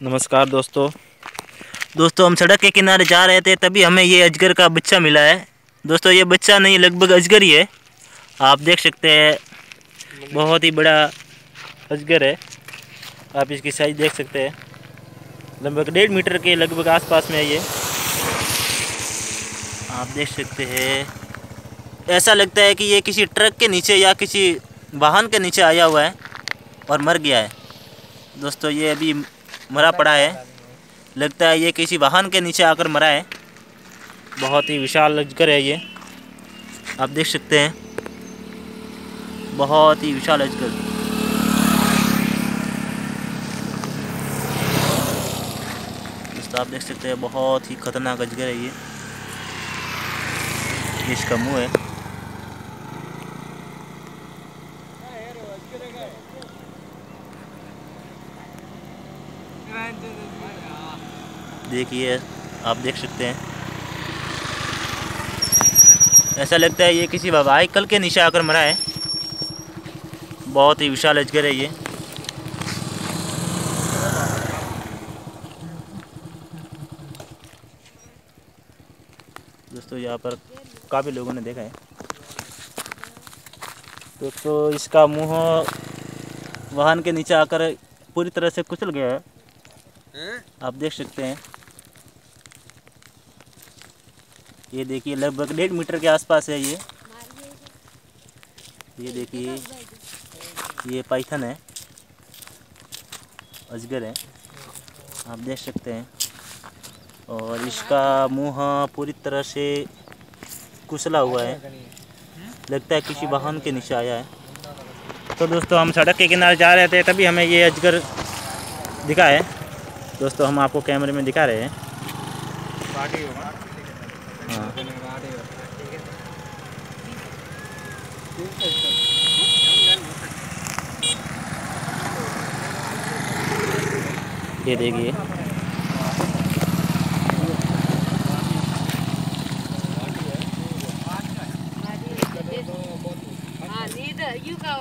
नमस्कार दोस्तों। दोस्तों, हम सड़क के किनारे जा रहे थे, तभी हमें ये अजगर का बच्चा मिला है। दोस्तों, ये बच्चा नहीं, लगभग अजगर ही है। आप देख सकते हैं, बहुत ही बड़ा अजगर है। आप इसकी साइज़ देख सकते हैं। लगभग डेढ़ मीटर के लगभग आसपास में है ये। आप देख सकते हैं, ऐसा लगता है कि ये किसी ट्रक के नीचे या किसी वाहन के नीचे आया हुआ है और मर गया है। दोस्तों, ये अभी मरा पड़ा है। लगता है ये किसी वाहन के नीचे आकर मरा है। बहुत ही विशाल अजगर है ये। आप देख सकते हैं। बहुत ही विशाल अजगर दोस्तों, आप देख सकते हैं, बहुत ही खतरनाक अजगर है ये। इसका मुँह है। देखिए, आप देख सकते हैं। ऐसा लगता है ये किसी कल के नीचे आकर मरा है। बहुत ही विशाल अजगर है ये। दोस्तों, यहाँ पर काफ़ी लोगों ने देखा है। दोस्तों, इसका मुँह वाहन के नीचे आकर पूरी तरह से कुचल गया आप देख सकते हैं। ये देखिए, लगभग डेढ़ मीटर के आसपास है ये। ये देखिए, ये पाइथन है, अजगर है। आप देख सकते हैं। और इसका मुँह पूरी तरह से कुचला हुआ है। लगता है किसी वाहन के नीचे आया है। तो दोस्तों, हम सड़क के किनारे जा रहे थे, तभी हमें ये अजगर दिखा है। दोस्तों हम आपको कैमरे में दिखा रहे हैं। हाँ। ये देखिए। हाँ, नीड यू का